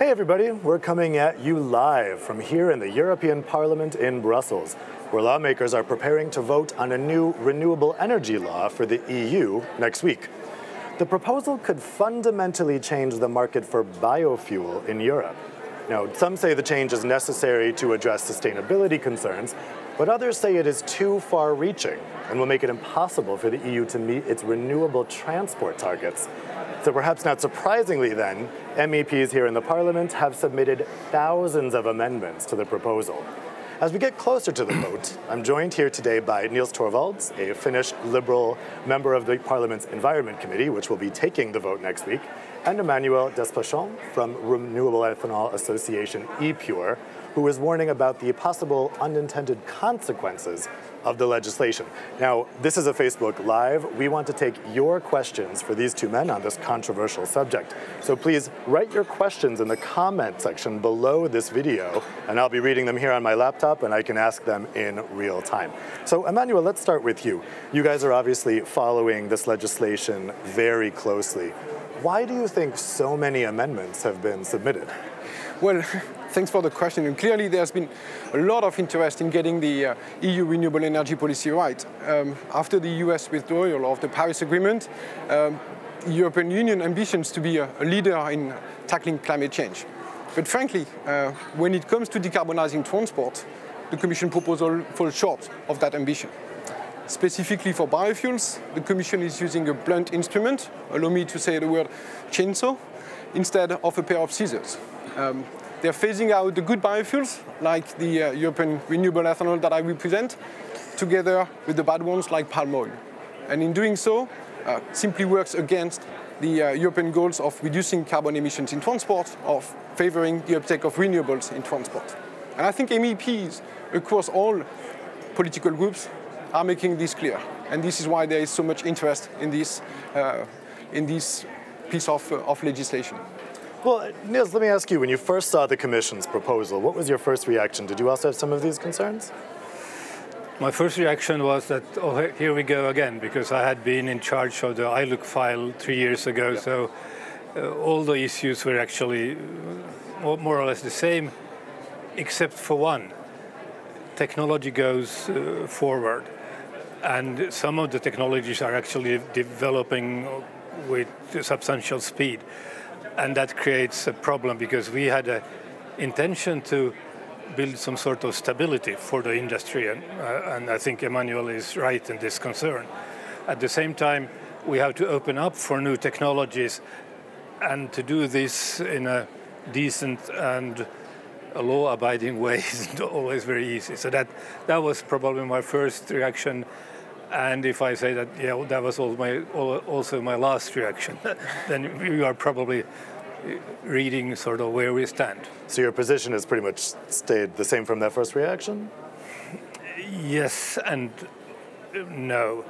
Hey everybody, we're coming at you live from here in the European Parliament in Brussels, where lawmakers are preparing to vote on a new renewable energy law for the EU next week. The proposal could fundamentally change the market for biofuel in Europe. Now, some say the change is necessary to address sustainability concerns, but others say it is too far reaching and will make it impossible for the EU to meet its renewable transport targets. So perhaps not surprisingly then, MEPs here in the Parliament have submitted thousands of amendments to the proposal. As we get closer to the vote, I'm joined here today by Nils Torvalds, a Finnish Liberal member of the Parliament's Environment Committee, which will be taking the vote next week, and Emmanuel Desplechin from Renewable Ethanol Association ePURE, who is warning about the possible unintended consequences of the legislation. Now, this is a Facebook Live. We want to take your questions for these two men on this controversial subject. So please write your questions in the comment section below this video, and I'll be reading them here on my laptop, and I can ask them in real time. So Emmanuel, let's start with you. You guys are obviously following this legislation very closely. Why do you think so many amendments have been submitted? Well, thanks for the question. And clearly, there's been a lot of interest in getting the uh, EU renewable energy policy right. Um, after the US withdrawal of the Paris Agreement, um, European Union ambitions to be a, a, leader in tackling climate change. But frankly, uh, when it comes to decarbonizing transport, the Commission proposal falls short of that ambition. Specifically for biofuels, the Commission is using a blunt instrument, allow me to say the word chainsaw, instead of a pair of scissors. Um, they're phasing out the good biofuels, like the uh, European renewable ethanol that I represent, together with the bad ones like palm oil. And in doing so, uh, simply works against the uh, European goals of reducing carbon emissions in transport, of favoring the uptake of renewables in transport. And I think MEPs across all political groups are making this clear. And this is why there is so much interest in this, uh, in this piece of, uh, of legislation. Well, Nils, let me ask you, when you first saw the Commission's proposal, what was your first reaction? Did you also have some of these concerns? My first reaction was that, oh, here we go again, because I had been in charge of the ILUC file three years ago, yep. so uh, all the issues were actually uh, more or less the same, except for one. Technology goes uh, forward, and some of the technologies are actually developing with substantial speed and that creates a problem because we had an intention to build some sort of stability for the industry, and, uh, and I think Emmanuel is right in this concern. At the same time, we have to open up for new technologies, and to do this in a decent and a law-abiding way isn't always very easy. So that that was probably my first reaction. And if I say that, yeah, that was also my, also my last reaction, then you are probably reading sort of where we stand. So your position has pretty much stayed the same from that first reaction? Yes and no.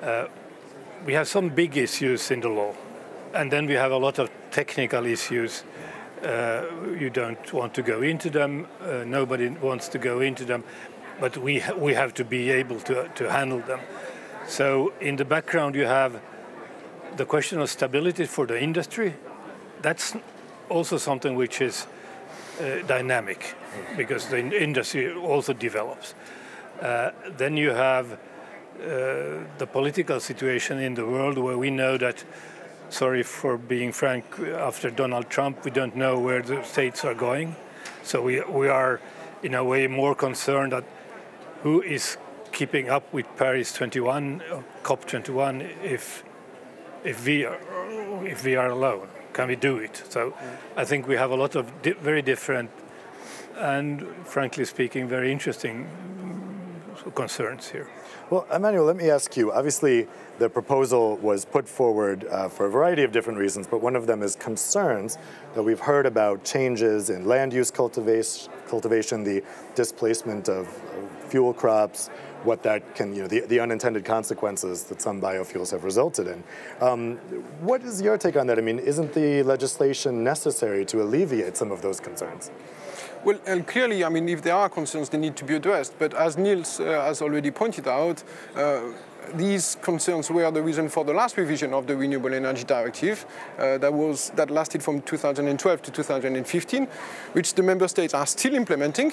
Uh, we have some big issues in the law, and then we have a lot of technical issues. Uh, you don't want to go into them, uh, nobody wants to go into them, but we, we have to be able to, to handle them. So in the background you have the question of stability for the industry, that's also something which is uh, dynamic because the industry also develops. Uh, then you have uh, the political situation in the world where we know that, sorry for being frank, after Donald Trump, we don't know where the states are going. So we, we are, in a way, more concerned that who is keeping up with Paris 21, uh, COP21, if, if, we are, if we are alone can we do it? So I think we have a lot of di very different and, frankly speaking, very interesting concerns here. Well, Emmanuel, let me ask you. Obviously, the proposal was put forward uh, for a variety of different reasons, but one of them is concerns that we've heard about changes in land use cultivation, cultivation the displacement of fuel crops, what that can, you know, the, the unintended consequences that some biofuels have resulted in. Um, what is your take on that? I mean, isn't the legislation necessary to alleviate some of those concerns? Well, and clearly, I mean, if there are concerns, they need to be addressed. But as Nils uh, has already pointed out, uh, these concerns were the reason for the last revision of the Renewable Energy Directive uh, that, was, that lasted from 2012 to 2015, which the member states are still implementing.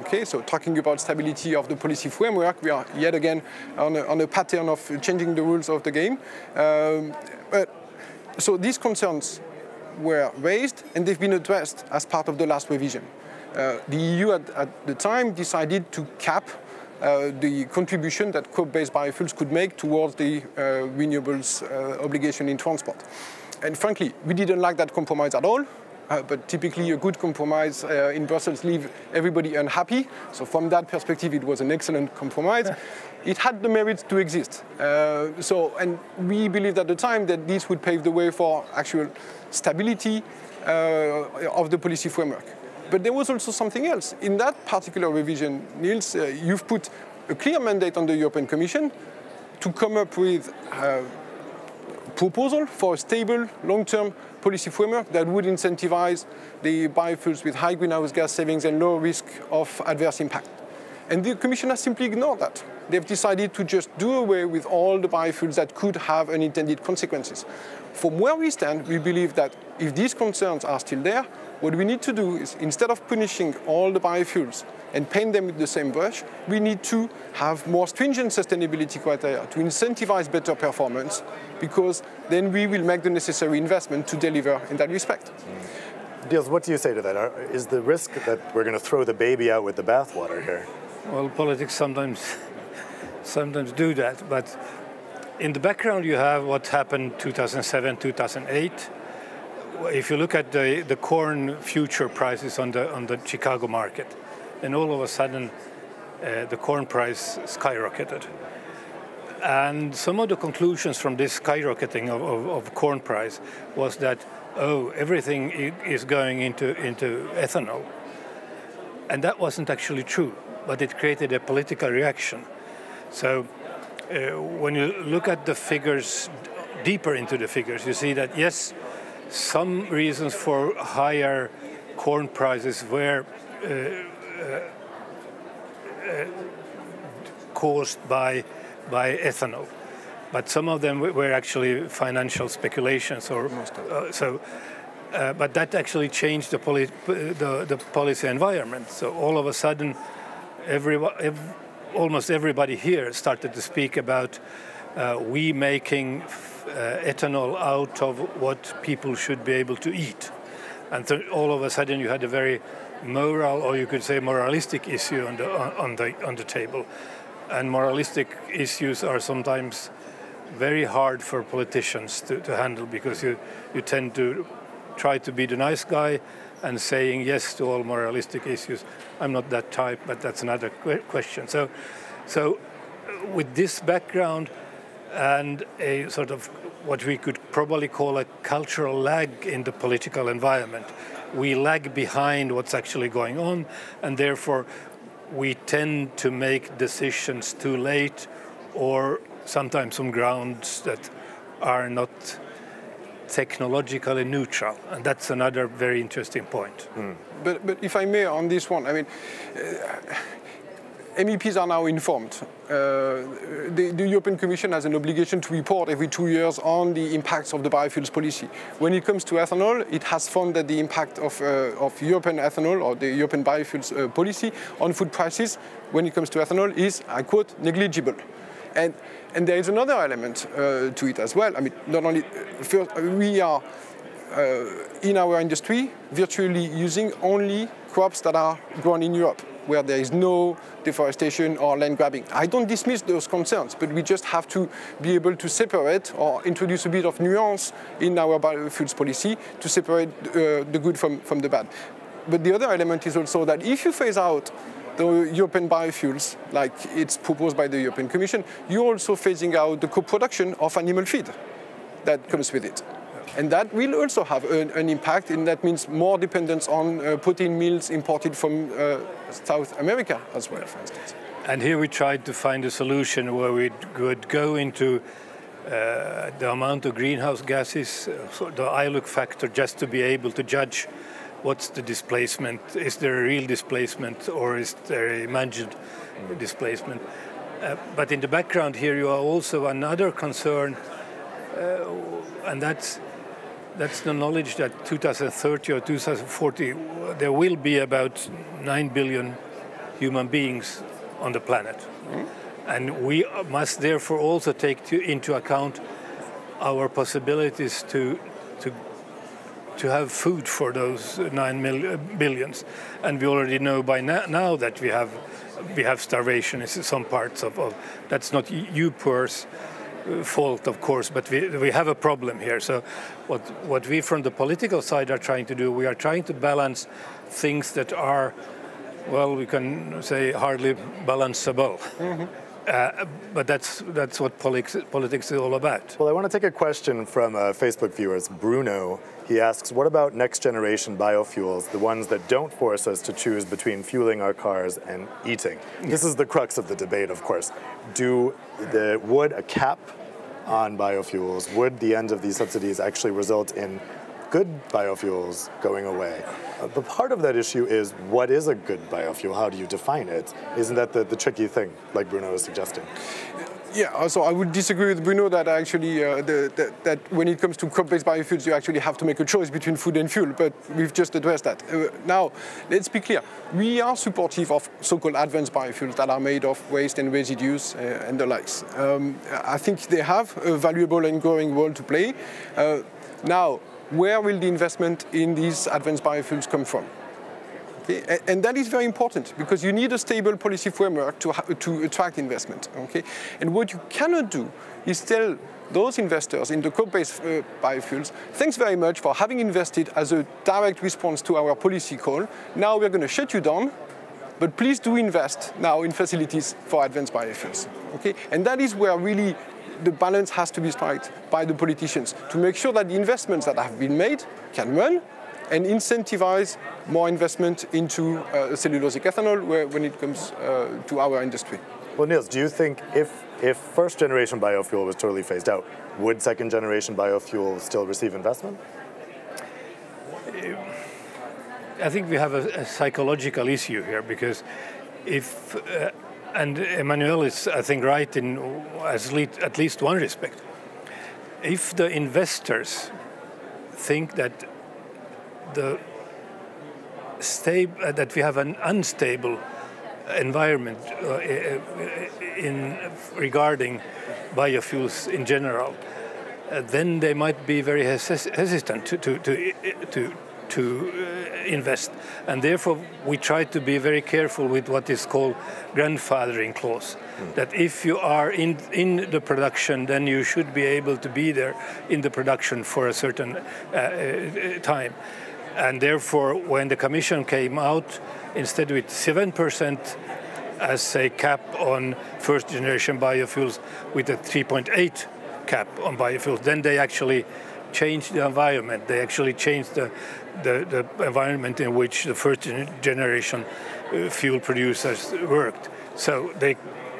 Okay, so talking about stability of the policy framework, we are yet again on a, on a pattern of changing the rules of the game. Um, but, so these concerns were raised and they've been addressed as part of the last revision. Uh, the EU at, at, the time decided to cap uh, the contribution that crop-based biofuels could make towards the uh, renewables uh, obligation in transport. And frankly, we didn't like that compromise at all. Uh, but typically a good compromise uh, in Brussels leave everybody unhappy. So from that perspective, it was an excellent compromise. it had the merits to exist. Uh, so, and we believed at the time that this would pave the way for actual stability of the policy framework. But there was also something else. In that particular revision, Nils, uh, you've put a clear mandate on the European Commission to come up with proposal for a stable, long-term policy framework that would incentivize the biofuels with high greenhouse gas savings and low risk of adverse impact. And the Commission has simply ignored that. They've decided to just do away with all the biofuels that could have unintended consequences. From where we stand, we believe that if these concerns are still there, what we need to do is, instead of punishing all the biofuels and paint them with the same brush, we need to have more stringent sustainability criteria to incentivize better performance, because then we will make the necessary investment to deliver in that respect. Nils, what do you say to that? Is the risk that we're going to throw the baby out with the bathwater here? Well, politics sometimes sometimes do that, but in the background you have what happened 2007, 2008 if you look at the, the corn future prices on the, on the Chicago market, and all of a sudden uh, the corn price skyrocketed. And some of the conclusions from this skyrocketing of, of, of corn price was that, oh, everything is going into, into ethanol. And that wasn't actually true, but it created a political reaction. So uh, when you look at the figures, deeper into the figures, you see that yes, some reasons for higher corn prices were uh, uh, caused by, by ethanol. But some of them were actually financial speculations, or uh, so. Uh, but that actually changed the, poli the, the, policy environment. So all of a sudden, every, almost everybody here started to speak about uh, we making Uh, ethanol out of what people should be able to eat. And so all of a sudden you had a very moral, or you could say moralistic issue on the, on the, on the table. And moralistic issues are sometimes very hard for politicians to, to handle because you, you tend to try to be the nice guy and saying yes to all moralistic issues. I'm not that type, but that's another question. So, so with this background, and a sort of what we could probably call a cultural lag in the political environment. We lag behind what's actually going on, and therefore we tend to make decisions too late or sometimes on grounds that are not technologically neutral. And that's another very interesting point. Mm. But, but if I may on this one, I mean, uh, MEPs are now informed. Uh, the, the, European Commission has an obligation to report every two years on the impacts of the biofuels policy. When it comes to ethanol, it has found that the impact of, uh, of European ethanol or the European biofuels uh, policy on food prices when it comes to ethanol is, I quote, negligible. And, and there is another element uh, to it as well. I mean, not only, uh, first, we are uh, in our industry virtually using only crops that are grown in Europe where there is no deforestation or land grabbing. I don't dismiss those concerns, but we just have to be able to separate or introduce a bit of nuance in our biofuels policy to separate uh, the good from, from the bad. But the other element is also that if you phase out the European biofuels, like it's proposed by the European Commission, you're also phasing out the co-production of animal feed that comes with it. And that will also have an, an impact, and that means more dependence on uh, meals imported from uh, South America as well, for instance. And here we tried to find a solution where we would go into uh, the amount of greenhouse gases, so the ILUC factor, just to be able to judge what's the displacement. Is there a real displacement or is there a imagined mm. displacement? Uh, but in the background here, you are also another concern, uh, and that's that's the knowledge that 2030 or 2040 there will be about 9 billion human beings on the planet. Mm-hmm. And we must therefore also take to, into account our possibilities to, to, to have food for those 9 mil, billions. And we already know by na now that we have, we have starvation in some parts of, of that's not ePURE's uh, fault, of course, but we, we have a problem here. So, what, what we from the political side are trying to do, we are trying to balance things that are, well, we can say hardly balanceable. Mm -hmm. Uh, but that's that's what politics, politics is all about. Well, I want to take a question from uh, Facebook viewers. Bruno, he asks, what about next generation biofuels, the ones that don't force us to choose between fueling our cars and eating? This is the crux of the debate, of course. Do the would a cap on biofuels, would the end of these subsidies actually result in good biofuels going away. Uh, but part of that issue is what is a good biofuel? How do you define it? Isn't that the, the tricky thing, like Bruno was suggesting? Yeah, so I would disagree with Bruno that actually uh, the, the, that when it comes to crop-based biofuels, you actually have to make a choice between food and fuel. But we've just addressed that. Uh, now, let's be clear: we are supportive of so-called advanced biofuels that are made of waste and residues uh, and the likes. Um, I think they have a valuable and growing role to play. Uh, now, where will the investment in these advanced biofuels come from? Okay? And that is very important because you need a stable policy framework to, to attract investment. Okay? And what you cannot do is tell those investors in the crop-based uh, biofuels, thanks very much for having invested as a direct response to our policy call. Now we're going to shut you down, but please do invest now in facilities for advanced biofuels. Okay? And that is where really the balance has to be struck by the politicians to make sure that the investments that have been made can run and incentivize more investment into uh, cellulosic ethanol where, when it comes uh, to our industry. Well, Nils, do you think if, if first generation biofuel was totally phased out, would second generation biofuel still receive investment? I think we have a, a psychological issue here because if uh, and Emmanuel is, I think, right in at least one respect. If the investors think that the uh, that we have an unstable environment uh, in regarding biofuels in general, uh, then they might be very hesitant to, to, to, to to uh, invest. And therefore, we try to be very careful with what is called grandfathering clause. Mm. That if you are in, in the production, then you should be able to be there in the production for a certain uh, uh time. And therefore, when the Commission came out, instead with 7% as a cap on first generation biofuels with a 3.8 cap on biofuels, then they actually changed the environment. They actually changed the, the, the environment in which the first generation uh, fuel producers worked. So they,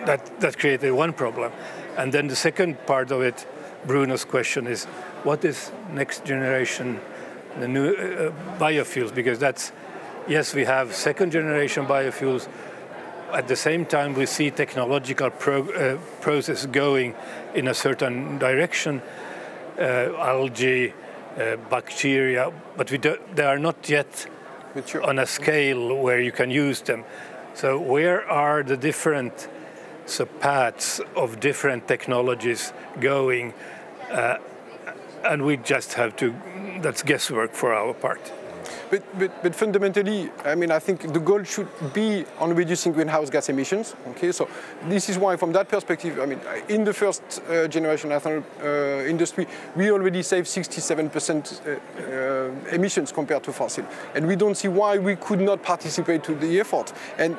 that, that created one problem. And then the second part of it, Bruno's question is, what is next generation, the new uh, biofuels? Because that's, yes, we have second generation biofuels. At the same time, we see technological pro, uh, process going in a certain direction. Uh, algae, uh, bacteria, but we do, they are not yet Mature. on a scale where you can use them. So where are the different so paths of different technologies going? And we just have to, that's guesswork for our part. But, but, but, fundamentally, I mean, I think the goal should be on reducing greenhouse gas emissions. Okay, so this is why, from that perspective, I mean, in the first uh, generation ethanol uh, industry, we already save 67% uh, uh, emissions compared to fossil, and we don't see why we could not participate to the effort. And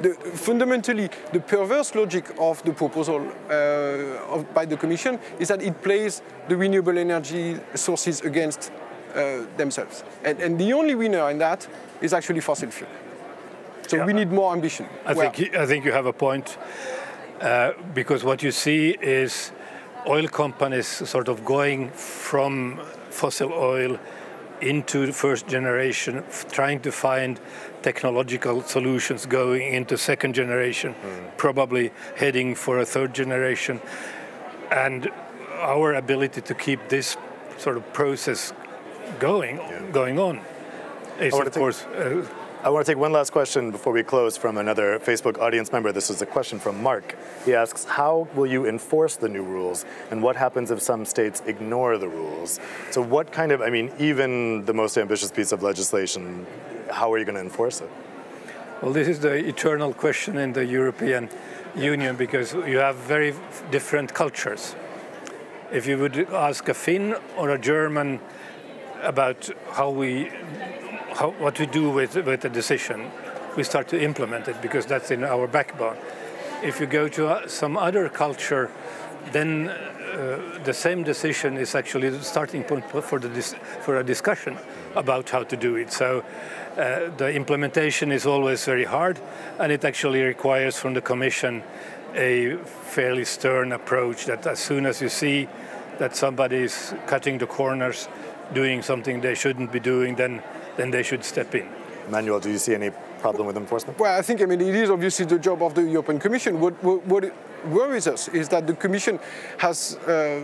the, fundamentally, the perverse logic of the proposal uh, of, by the Commission is that it plays the renewable energy sources against uh, themselves. And, and, the only winner in that is actually fossil fuel. So yeah. we need more ambition. I think, I think you have a point uh, because what you see is oil companies sort of going from fossil oil into the first generation, trying to find technological solutions going into second generation, mm. probably heading for a third generation. And our ability to keep this sort of process going, yeah. going on is, of course, uh, I want to take one last question before we close from another Facebook audience member. This is a question from Mark. He asks, how will you enforce the new rules and what happens if some states ignore the rules? So what kind of, I mean, even the most ambitious piece of legislation, how are you going to enforce it? Well, this is the eternal question in the European Union because you have very different cultures. If you would ask a Finn or a German about how we how, what we do with, with a decision, we start to implement it because that's in our backbone. If you go to uh, some other culture, then uh, the same decision is actually the starting point for, the for a discussion about how to do it. So uh, the implementation is always very hard, and it actually requires from the Commission a fairly stern approach that as soon as you see that somebody is cutting the corners, doing something they shouldn't be doing, then then they should step in. Manuel, do you see any problem with enforcement? Well, I think I mean it is obviously the job of the European Commission. What, what, what worries us is that the Commission has uh,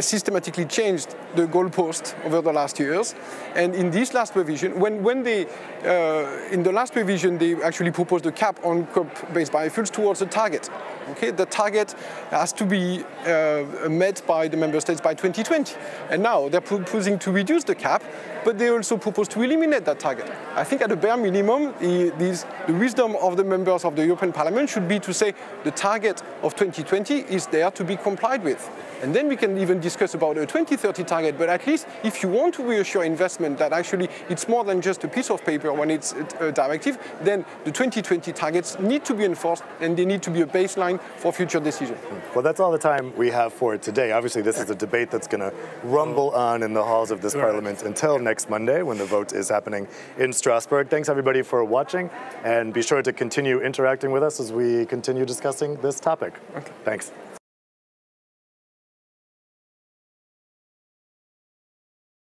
systematically changed the goalpost over the last years. And in this last revision, when, when they, uh, in the last revision, they actually proposed a cap on crop-based biofuels towards a target. Okay, the target has to be uh, met by the member states by 2020. And now they're proposing to reduce the cap, but they also propose to eliminate that target. I think at a bare minimum, the, these, the wisdom of the members of the European Parliament should be to say the target of 2020 is there to be complied with. And then we can even discuss about a 2030 target, but at least if you want to reassure investment that actually it's more than just a piece of paper when it's a directive, then the 2020 targets need to be enforced and they need to be a baseline for future decisions. Well, that's all the time we have for today. Obviously, this is a debate that's going to rumble on in the halls of this parliament until next Monday when the vote is happening in Strasbourg. Thanks everybody for watching and be sure to continue interacting with us as we continue discussing this topic. Okay. Thanks.